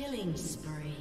Killing spree.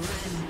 Turret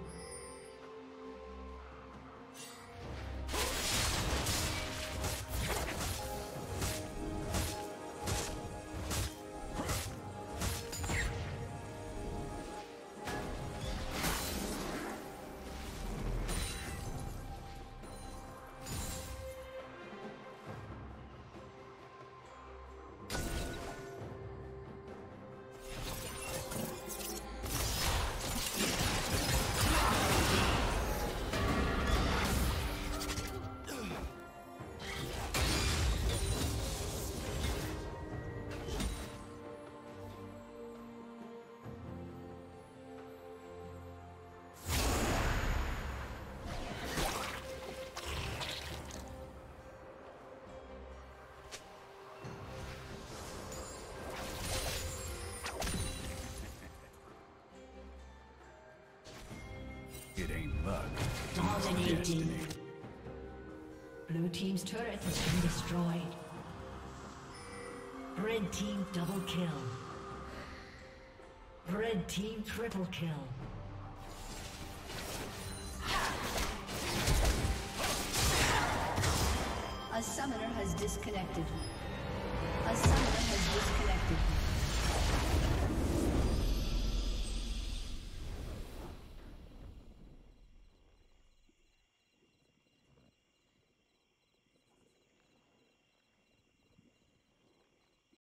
Team's turret has been destroyed. Red Team double kill. Red Team triple kill. A summoner has disconnected. A summoner has disconnected.